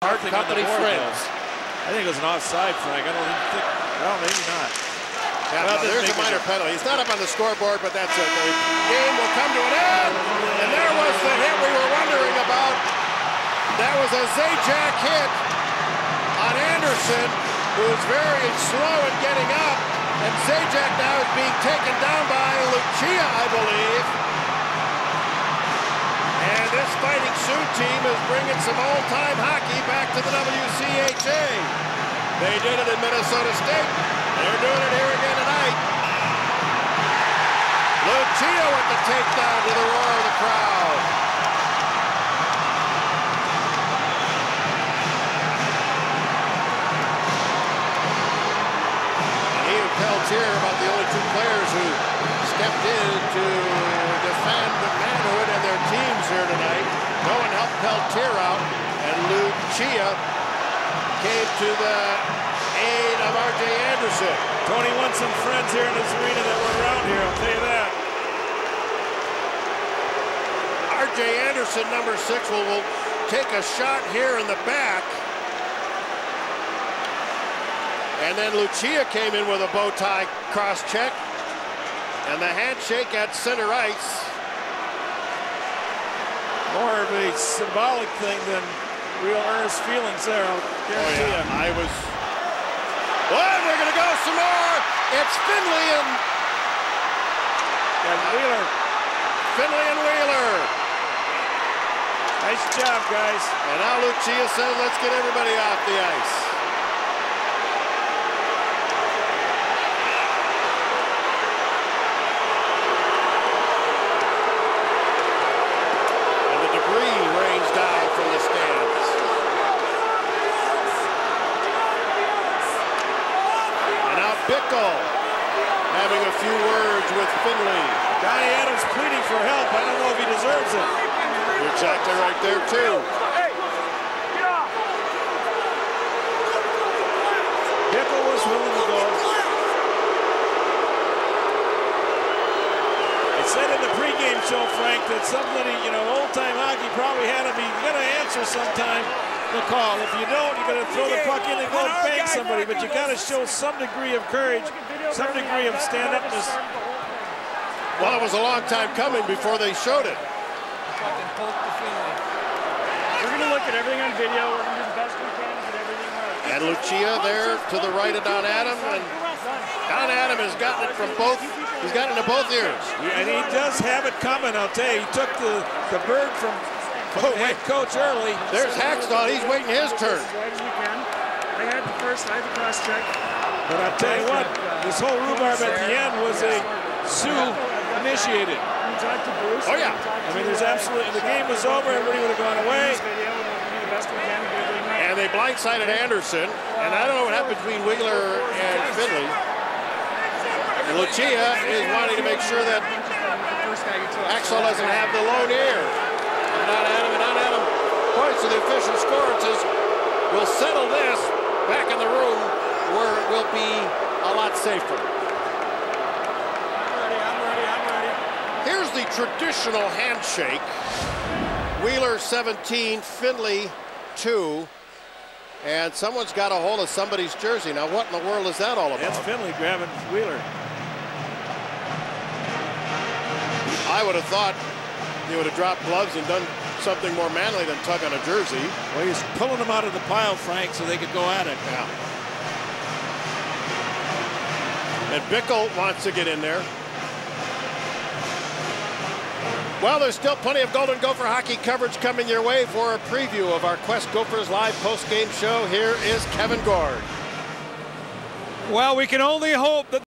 Hard company friends. I think it was an offside, Frank. I don't think. Well, maybe not. Yeah, Well, no, there's a minor it- penalty. He's not up on the scoreboard, but that's it. The game will come to an end. And there was the hit we were wondering about. That was a Zajac hit on Anderson, who's very slow in getting up. And Zajac now is being taken down by Lucia, I believe. Fighting Sioux team is bringing some old-time hockey back to the WCHA. They did it in Minnesota State. They're doing it here again tonight. Lucia with the takedown to the roar of the crowd. And Peltier about the only two players who stepped in to defend manhood and their teams here tonight. Peltier out, and Lucia came to the aid of R.J. Anderson. Tony wants some friends here in this arena that were around here. I'll tell you that. R.J. Anderson, number six, will, will take a shot here in the back. And then Lucia came in with a bow tie cross check. And the handshake at center ice. More of a symbolic thing than real earnest feelings there. I'll guarantee oh, you. Oh, I was. Well, we're going to go some more. It's Finley and And Wheeler, Finley and Wheeler. nice job, guys. And now Lucia says, let's get everybody off the ice. And the debris rains down from the stands. And now Bickle having a few words with Finley. Donnie Adams pleading for help. I don't know if he deserves it. You're exactly right there, too. Bickle was willing to go. I said in the pregame show, Frank, that somebody, you know, old-time hockey probably had to be, you got to answer sometime the call. If you don't, you're going to throw the puck in and go and bang somebody, but you got to show some degree of courage, some degree of stand-upness. Well, it was a long time coming before they showed it. We're going to look at everything on video. We're going to do the best we can to get everything right. And Lucia there to the right of Don Adam. And Don Adam has gotten it from both. He's gotten it to both ears. And he does have it coming, I'll tell you. He took the, the bird from, from Oh, head wait. coach early. There's Hakstol. He's waiting his turn. As wide can. I had the first, I had the cross check. But I'll tell you what, this whole rhubarb at the end was a Sioux initiated. We talked to Bruce. Oh, yeah. I mean, there's uh, absolutely, the game was over, everybody would have gone away. this video. We're going to do the best we can to get everything right. And they blindsided Anderson. And I don't know what happened between Wheeler and Finley. And Lucia is wanting to make sure that The first guy you took. Axel doesn't have the lone ear. Don Adam and Don Adam points to the official says, we'll settle this back in the room where it will be a lot safer. I'm ready, I'm ready, I'm ready. Here's the traditional handshake. Wheeler 17, Finley 2. And someone's got a hold of somebody's jersey. Now, what in the world is that all about? That's? Finley grabbing Wheeler. I would have thought he would have dropped gloves and done something more manly than tug on a jersey. Well, he's pulling them out of the pile, Frank, so they could go at it. Yeah. And Bickle wants to get in there. Well, there's still plenty of Golden Gopher hockey coverage coming your way for a preview of our Qwest Gophers live post-game show. Here is Kevin Gorg. Well, we can only hope that